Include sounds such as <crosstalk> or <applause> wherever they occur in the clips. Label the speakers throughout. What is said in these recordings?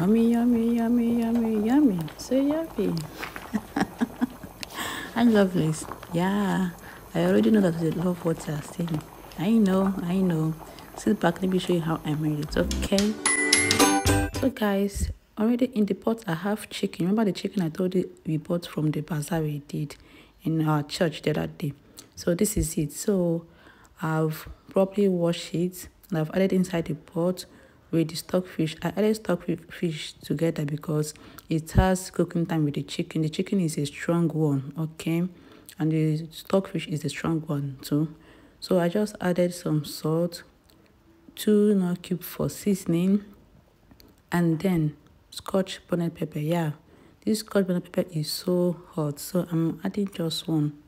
Speaker 1: Yummy, yummy, yummy, yummy, yummy. So yummy. I love this. Yeah. I already know that I love what you're saying. I know, I know. Sit back, let me show you how I made it, okay? So guys, already in the pot I have chicken. Remember the chicken I told you we bought from the bazaar we did in our church the other day. So this is it. So I've properly washed it and I've added inside the pot with the stockfish. I added stockfish together because it has cooking time with the chicken. The chicken is a strong one, okay? And the stockfish is a strong one too. So I just added some salt, two Knorr cube for seasoning, and then scotch bonnet pepper. Yeah, this scotch bonnet pepper is so hot, so I'm adding just one.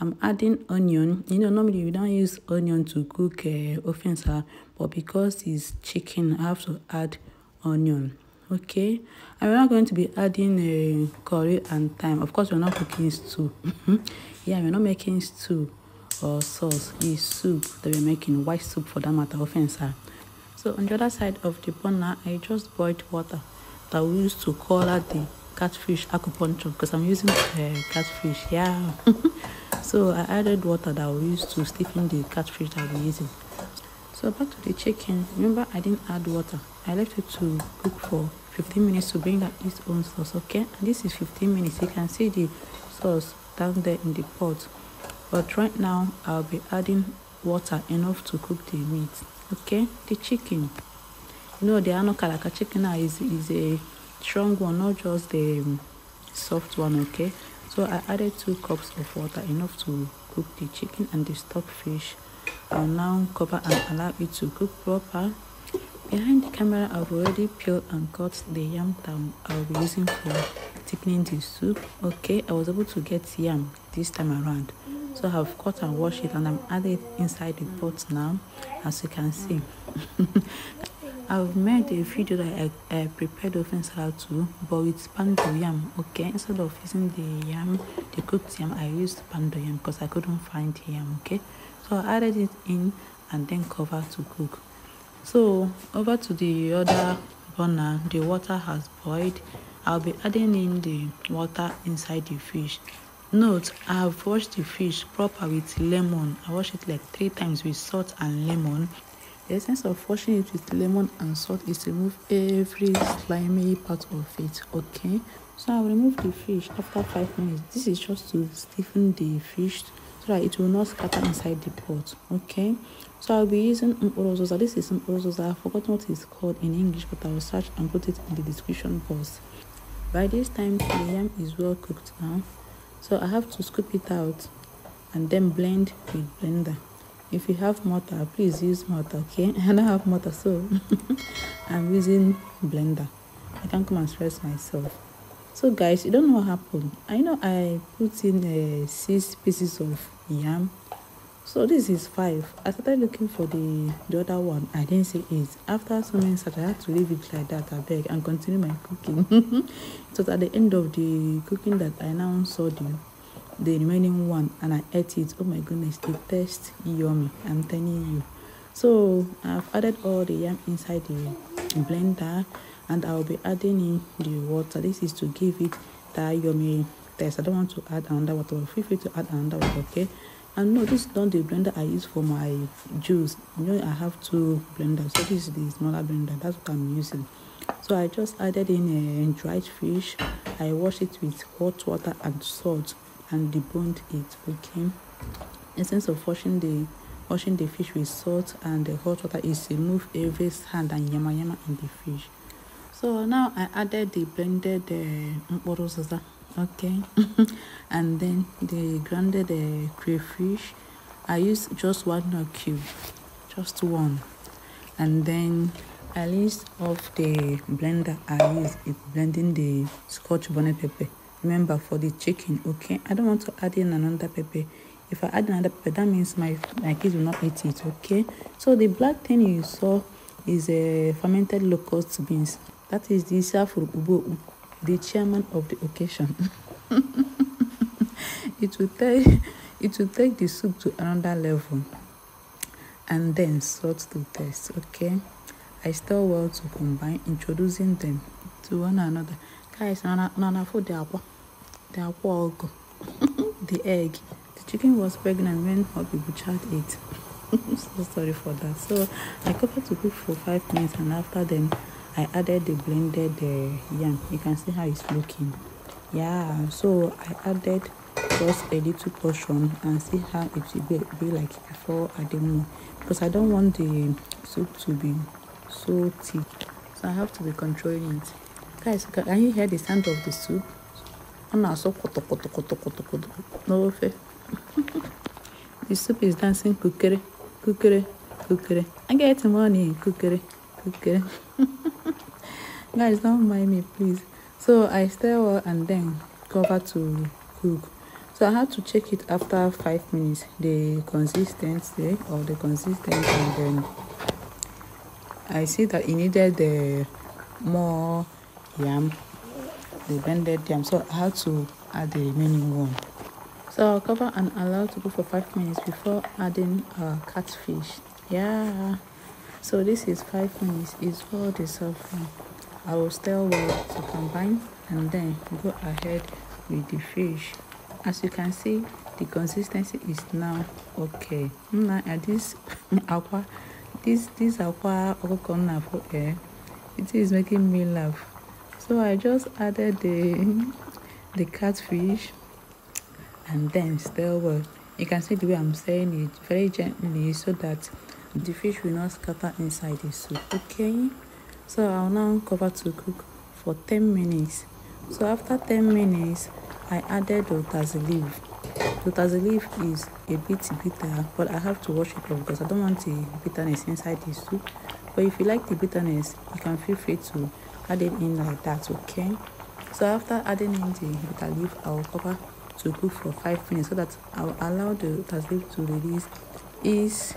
Speaker 1: I'm adding onion. You know, normally we don't use onion to cook uh, ofe nsala, but because it's chicken, I have to add onion. Okay, and we're not going to be adding uh, curry and thyme. Of course, we're not cooking stew. yeah, we're not making stew or sauce. It's soup that we're making, white soup for that matter, ofe nsala. So on the other side of the burner, I just boiled water that we used to call color the catfish acupuncture because I'm using uh, catfish. Yeah. <laughs> so I added water that we used to stiffen the catfish that we're using. So back to the chicken. Remember, I didn't add water. I left it to cook for 15 minutes to bring out its own sauce. Okay, and this is 15 minutes. You can see the sauce down there in the pot. But right now, I'll be adding water enough to cook the meat. Okay, the chicken. You know, the ano kalaka chicken is is a strong one, not just the um, soft one. Okay, so I added two cups of water, enough to cook the chicken and the stockfish. I'll now cover and allow it to cook proper. Behind the camera, I've already peeled and cut the yam that I'll be using for thickening the soup. Okay, I was able to get yam this time around. So I've cut and washed it and I'm it inside the pot now, as you can see. <laughs> I've made a video that I, I prepared ofe nsala too, but with pando yam, okay? Instead of using the yam, the cooked yam, I used pando yam because I couldn't find yam, okay? So I added it in and then cover to cook. So over to the other burner, the water has boiled. I'll be adding in the water inside the fish. Note, I have washed the fish proper with lemon. I washed it like three times with salt and lemon the essence of washing it with lemon and salt is to remove every slimy part of it, okay? So I'll remove the fish after 5 minutes. This is just to stiffen the fish so that it will not scatter inside the pot, okay? So I'll be using mkpuru uziza. This is mkpuru uziza. I forgot what it's called in English, but I will search and put it in the description box. By this time, the yam is well cooked now. So I have to scoop it out and then blend with blender if you have mortar please use mortar okay? <laughs> I don't have mortar so <laughs> i'm using blender. I can't come and stress myself. So guys you don't know what happened. I know i put in uh, six pieces of yam. So this is five. I started looking for the the other one. I didn't see it. After so many i had to leave it like that i beg and continue my cooking. <laughs> So at the end of the cooking that i now saw the the remaining one and I ate it. Oh my goodness, it tastes yummy. I'm telling you. So I've added all the yam inside the blender and I'll be adding in the water. This is to give it that yummy taste. I don't want to add another water. Feel free to add another water, okay? And no, this is not the blender I use for my juice. You know, I have two blenders. So this is the smaller blender. That's what I'm using. So I just added in a dried fish. I wash it with hot water and salt and deboned it. Okay essence of washing the washing the fish with salt and the hot water is to remove every sand and yama yama in the fish. So now i added the blended uh, okay? <laughs> And then the grounded uh, crayfish. I use just one cube just one. And then I list of the blender I use it blending the scotch bonnet pepper remember for the chicken okay? I don't want to add in another pepper. If i add another pepper that means my my kids will not eat it okay? So the black thing you saw is a fermented locust beans. That is the ubo the chairman of the occasion. <laughs> It will take it will take the soup to another level and then salt to taste okay? I still well to combine introducing them to one another. Guys, Nana, Nana for the aqua, the aqua <laughs> the egg. The chicken was pregnant when Hobby Butchard ate. <laughs> so sorry for that. So I covered to cook for five minutes, and after then, I added the blended uh, yam. You can see how it's looking. Yeah, so I added just a little portion and see how it will be, be like before adding more because I don't want the soup to be so thick so I have to be controlling it guys can you hear the sound of the soup? No fair <laughs> the soup is dancing kukere kukere kukere. I get money kukere kukere. <laughs> Guys don't mind me please. So I stir well and then cover to cook. So I had to check it after five minutes, the consistency of the consistency and then I see that it needed the more yam, the blended yam. So had to add the remaining one. So I'll cover and allow to go for five minutes before adding uh, catfish. Yeah. So this is five minutes is all the suffering. I will stir well to combine and then go ahead with the fish as you can see the consistency is now okay now at this <laughs> aqua this this aqua it is making me laugh so i just added the the catfish and then stir well you can see the way i'm saying it very gently so that the fish will not scatter inside the soup okay so i'll now cover to cook for 10 minutes so after 10 minutes I added the leaf. The leaf is a bit bitter, but I have to wash it off because I don't want the bitterness inside the soup. But if you like the bitterness, you can feel free to add it in like that, okay? So after adding in the bitter leaf, I'll cover to cook for 5 minutes so that I'll allow the leaf to release its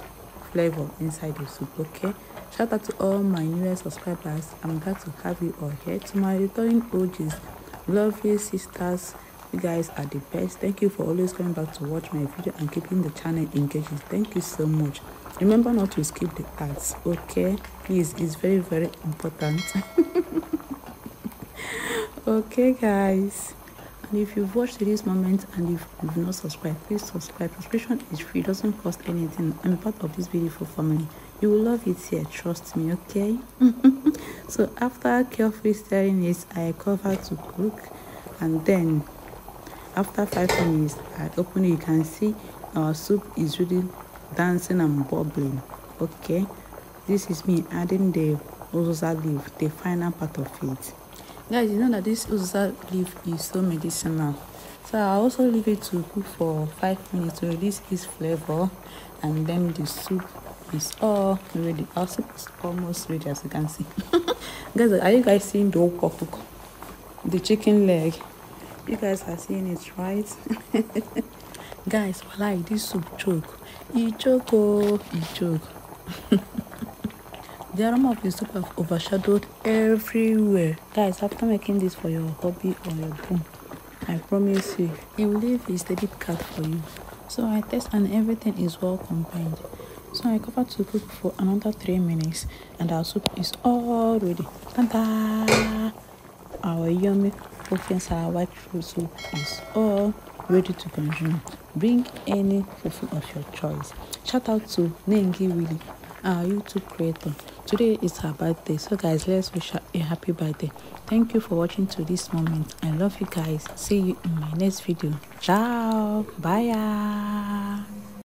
Speaker 1: flavor inside the soup, okay? Shout out to all my newest subscribers. I'm glad to have you all here. To my returning OGs, lovely sisters, you guys are the best. Thank you for always coming back to watch my video and keeping the channel engaged. Thank you so much. Remember not to skip the ads okay? Please it's very very important. <laughs> Okay guys. And if you've watched this moment and if you've not subscribed please subscribe. Subscription is free. Doesn't cost anything. I'm a part of this beautiful family. You will love it here trust me okay? <laughs> So after carefully stirring it i cover to cook and then after five minutes i open it you can see our soup is really dancing and bubbling. Okay this is me adding the uziza leaf the final part of it. Guys you know that this uziza leaf is so medicinal. So i also leave it to cook for five minutes to release its flavor and then the soup is all ready. Our soup is almost ready as you can see. <laughs> Guys are you guys seeing the okra the chicken leg you guys are seeing it right? <laughs> Guys like this soup choke. E choke oh e choke. <laughs> The aroma of the soup have overshadowed everywhere. Guys after making this for your hobby or your boom i promise you it will leave a steady cut for you. So i test and everything is well combined. So i cover to cook for another three minutes and our soup is all ready. Ta-da! our yummy pumpkin sour white fruit soup is all ready to consume. Bring any fufu of your choice. Shout out to Nengi Willie, our YouTube creator. Today is her birthday, so guys, let's wish her a happy birthday. Thank you for watching to this moment. I love you guys. See you in my next video. Ciao. Bye.